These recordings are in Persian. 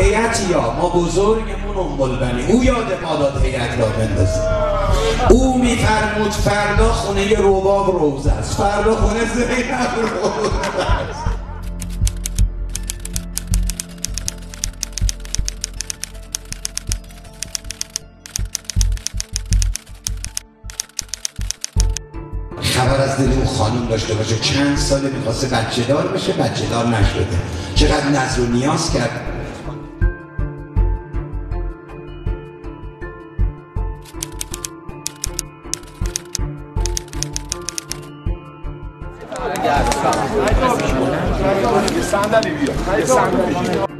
هیئت یا؟ ما بزرگمون ام بنی. او یاد ما داد هیئت را بندازیم او میفرمود فردا خونه روباب روز است. فردا خونه زینب روز است. خبر از دل اون خانم داشته باشه. چند ساله می‌خواسته بچه دار بشه بچه دار نشده. چقدر نظر و نیاز کرد. صندلی بیا صندلی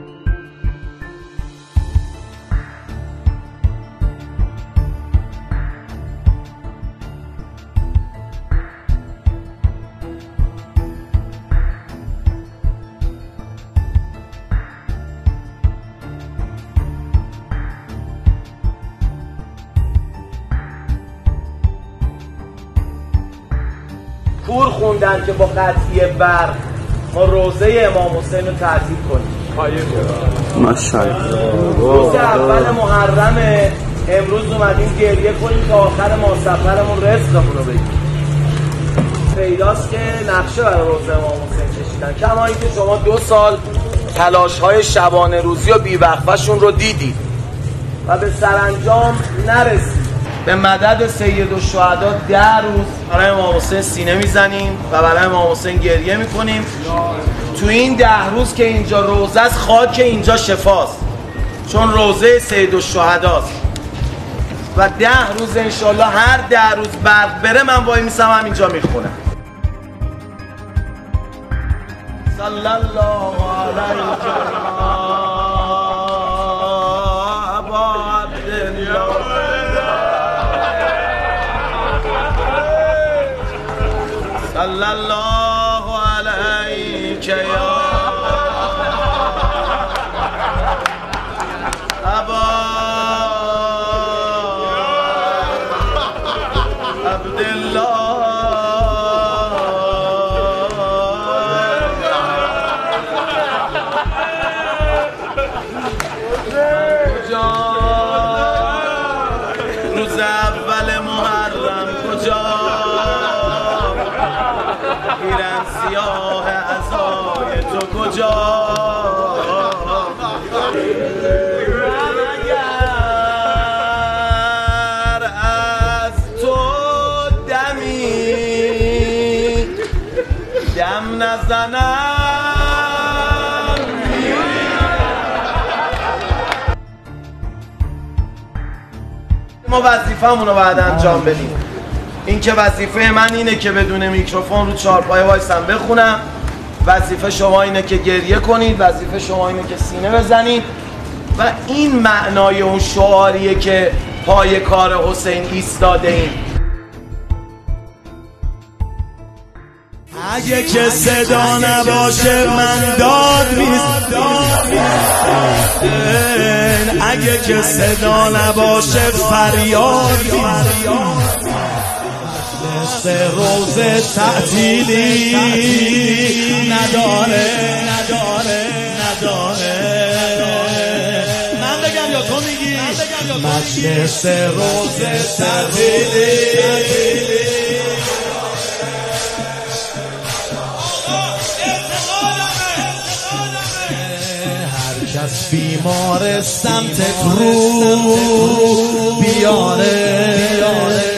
کور خوندن که با قطعی برق ما روزه امام حسین رو تعطیل کنیم. روز اول محرم امروز اومدیم گریه کنیم تا آخر ما سفرمون رزقمون رو بگیم پیداست که نقشه برای روزه امام حسین کشیدن. کما اینکه شما دو سال تلاش های شبانه روزی و بیوقفشون رو دیدید و به سرانجام نرسید به مدد سید و شهدا ده روز. برای امام حسین سینه می‌زنیم و برای امام حسین گریه می‌کنیم. تو این ده روز که اینجا روزه است خاک اینجا شفاست. چون روزه سید و شهداست. و ده روز انشالله هر ده روز برق بره من وای میسم هم اینجا می‌خونم. صلی الله علیه صلی الله علیک یا ابا عبدالله روز اول محرم کجا؟ پیرن سیاه ازای تو کجا؟ از تو دمی. ما وظیفه‌مون رو باید انجام بدیم. این که وظیفه من اینه که بدون میکروفون رو چهارپایه وایسم بخونم. وظیفه شما اینه که گریه کنید وظیفه شما اینه که سینه بزنید. و این معنای اون شعاریه که پای کار حسین ایستاده ایم. اگه که صدا نباشه من داد میزن اگه که صدا نباشه فریاد مثل روز تعطیلی. نداره نداره نداره. من بگم یا تو میگی؟ مجلس روز تعطیلی. کس بیمار سمت رو بیاره. بیاره.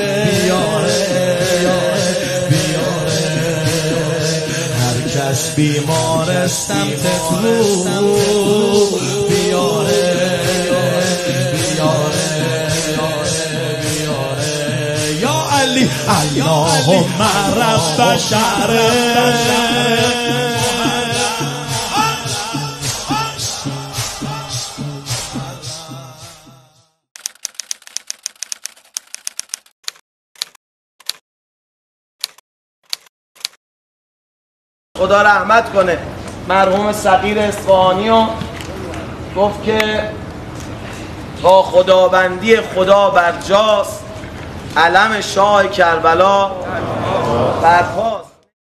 بیمار سمت رو بیاره یا علی اللهم رب شهره خدا رحمت کنه. مرحوم صغیر اصفهانی و گفت که تا خداوندی خدا بر جاست علم شاه کربلا برپا.